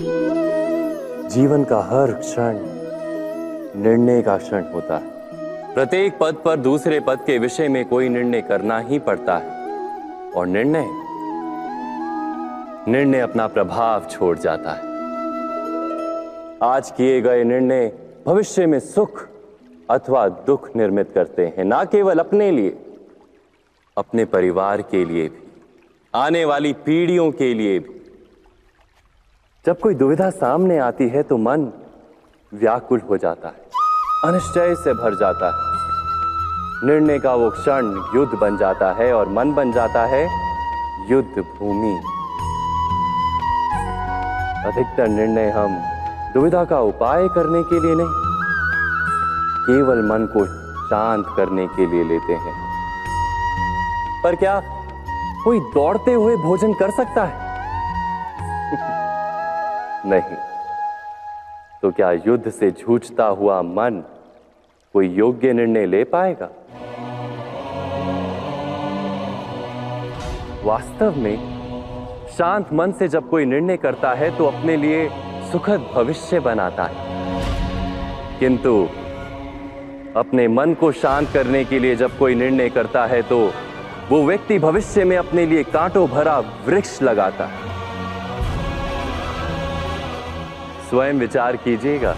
जीवन का हर क्षण निर्णय का क्षण होता है। प्रत्येक पद पर दूसरे पद के विषय में कोई निर्णय करना ही पड़ता है। और निर्णय निर्णय अपना प्रभाव छोड़ जाता है। आज किए गए निर्णय भविष्य में सुख अथवा दुख निर्मित करते हैं, ना केवल अपने लिए, अपने परिवार के लिए भी, आने वाली पीढ़ियों के लिए भी। जब कोई दुविधा सामने आती है तो मन व्याकुल हो जाता है। अनिश्चय से भर जाता है। निर्णय का वो क्षण युद्ध बन जाता है और मन बन जाता है युद्ध भूमि। अधिकतर निर्णय हम दुविधा का उपाय करने के लिए नहीं, केवल मन को शांत करने के लिए लेते हैं। पर क्या कोई दौड़ते हुए भोजन कर सकता है? नहीं। तो क्या युद्ध से जूझता हुआ मन कोई योग्य निर्णय ले पाएगा? वास्तव में, शांत मन से जब कोई निर्णय करता है तो अपने लिए सुखद भविष्य बनाता है। किंतु, अपने मन को शांत करने के लिए जब कोई निर्णय करता है तो वो व्यक्ति भविष्य में अपने लिए कांटों भरा वृक्ष लगाता है। स्वयं विचार कीजिएगा।